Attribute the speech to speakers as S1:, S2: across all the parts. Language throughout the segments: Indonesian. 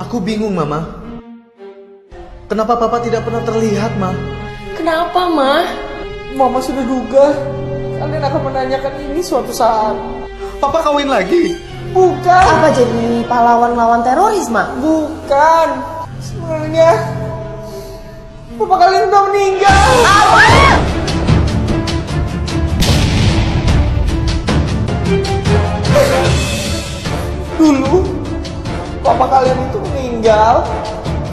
S1: Aku bingung, Mama. Kenapa Papa tidak pernah terlihat, Ma?
S2: Kenapa, Ma?
S3: Mama sudah duga kalian akan menanyakan ini suatu saat.
S1: Papa kawin lagi?
S3: Bukan,
S2: Apa jadi pahlawan lawan teroris, Ma?
S3: bukan. Sebenarnya Bapak kalian udah meninggal. Dulu Bapak kalian itu meninggal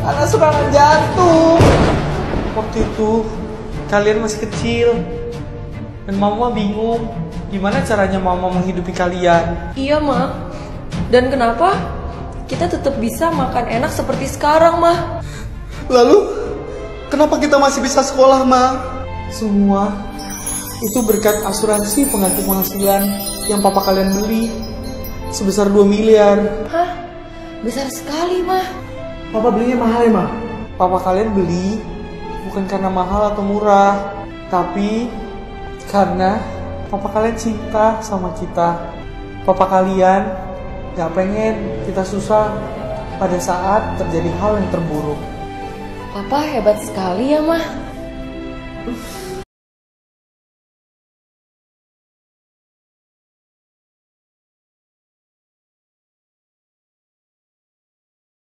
S3: karena serangan jantung. Waktu itu kalian masih kecil dan mama bingung gimana caranya mama menghidupi kalian.
S2: Iya, Ma. Dan kenapa kita tetap bisa makan enak seperti sekarang, Ma?
S1: Lalu, kenapa kita masih bisa sekolah, Ma?
S3: Semua itu berkat asuransi pengganti penghasilan yang papa kalian beli sebesar 2 miliar.
S2: Hah? Besar sekali, Ma.
S1: Papa belinya mahal ya, Ma?
S3: Papa kalian beli bukan karena mahal atau murah, tapi karena papa kalian cinta sama kita. Papa kalian gak pengen kita susah pada saat terjadi hal yang terburuk.
S2: Papa hebat sekali ya, Ma.